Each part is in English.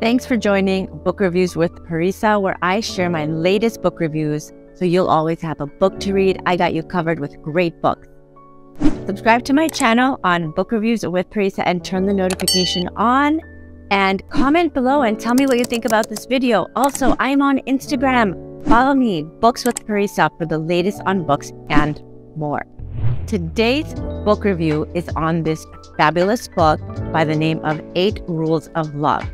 Thanks for joining Book Reviews with Parisa, where I share my latest book reviews so you'll always have a book to read. I got you covered with great books. Subscribe to my channel on Book Reviews with Parisa and turn the notification on. And comment below and tell me what you think about this video. Also, I'm on Instagram. Follow me, Books with Parisa, for the latest on books and more. Today's book review is on this fabulous book by the name of Eight Rules of Love.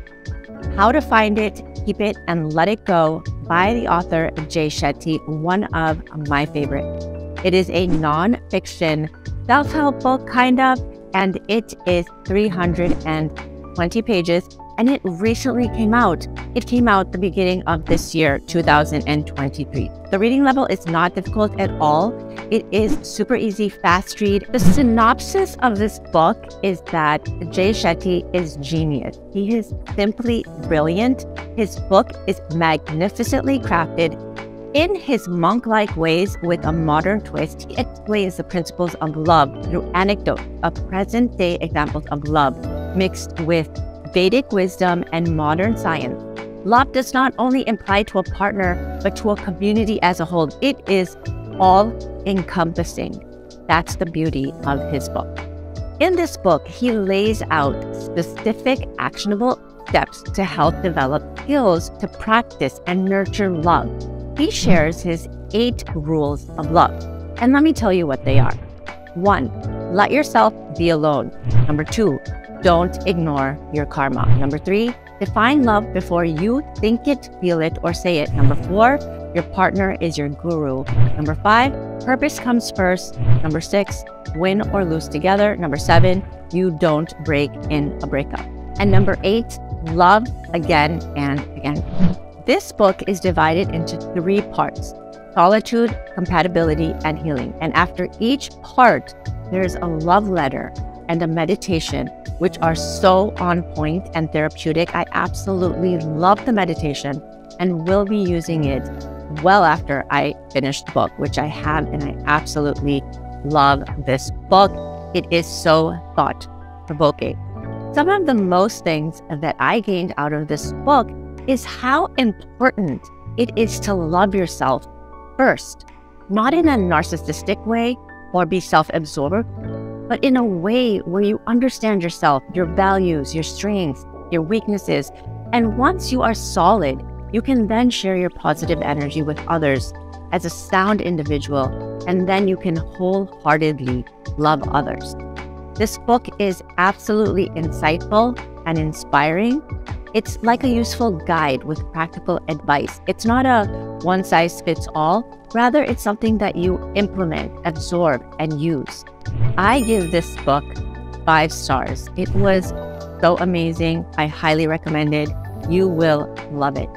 How to Find It, Keep It, and Let It Go by the author Jay Shetty, one of my favorite. It is a non-fiction self-help book, kind of, and it is 320 pages and it recently came out. It came out the beginning of this year, 2023. The reading level is not difficult at all. It is super easy, fast read. The synopsis of this book is that Jay Shetty is genius. He is simply brilliant. His book is magnificently crafted in his monk like ways, with a modern twist, he explains the principles of love through anecdotes of present day examples of love mixed with Vedic wisdom, and modern science. Love does not only imply to a partner, but to a community as a whole. It is all encompassing. That's the beauty of his book. In this book, he lays out specific actionable steps to help develop skills to practice and nurture love. He shares his eight rules of love. And let me tell you what they are. One, let yourself be alone. Number two, don't ignore your karma. Number three, define love before you think it, feel it, or say it. Number four, your partner is your guru. Number five, purpose comes first. Number six, win or lose together. Number seven, you don't break in a breakup. And number eight, love again and again. This book is divided into three parts solitude, compatibility, and healing. And after each part, there's a love letter and a meditation, which are so on point and therapeutic. I absolutely love the meditation and will be using it well after I finish the book, which I have, and I absolutely love this book. It is so thought provoking. Some of the most things that I gained out of this book is how important it is to love yourself first, not in a narcissistic way or be self absorbed, but in a way where you understand yourself, your values, your strengths, your weaknesses. And once you are solid, you can then share your positive energy with others as a sound individual, and then you can wholeheartedly love others. This book is absolutely insightful and inspiring. It's like a useful guide with practical advice. It's not a one size fits all, rather, it's something that you implement, absorb, and use. I give this book five stars. It was so amazing. I highly recommend it. You will love it.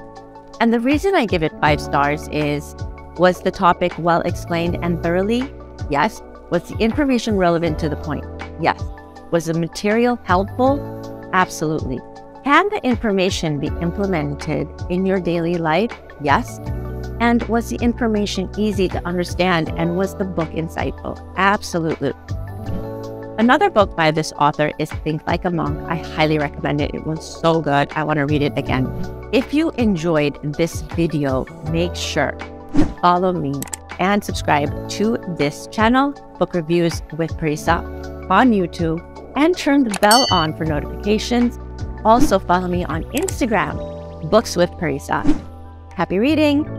And the reason I give it five stars is was the topic well explained and thoroughly? Yes. Was the information relevant to the point? Yes. Was the material helpful? Absolutely. Can the information be implemented in your daily life? Yes. And was the information easy to understand and was the book insightful? Absolutely. Another book by this author is Think Like a Monk. I highly recommend it. It was so good. I want to read it again. If you enjoyed this video, make sure to follow me and subscribe to this channel, Book Reviews with Parisa, on YouTube, and turn the bell on for notifications. Also, follow me on Instagram, Books with Parisa. Happy reading!